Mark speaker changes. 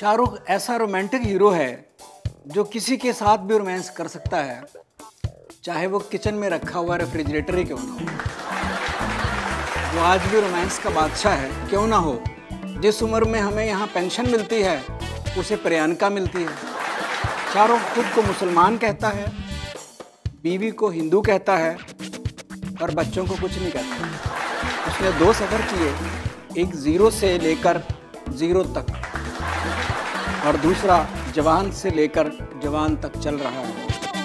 Speaker 1: शाहरुख ऐसा romantic hero है जो किसी के साथ भी रोमांस कर सकता है, चाहे वो किचन में रखा हुआ रेफ्रिजरेटर ही क्यों ना हो। वो आज भी रोमांस का बादशाह है, क्यों ना हो? जिस उम्र में हमें यहाँ पेंशन मिलती है, उसे प्रियंका मिलती है। शाहरुख खुद को मुसलमान कहता है, बीवी को हिंदू कहता है और बच्चों को कुछ नहीं कहता। उसने दो सफ़र किए, एक ज़ीरो से लेकर ज़ीरो तक। और दूसरा जवान से लेकर जवान तक चल रहा है।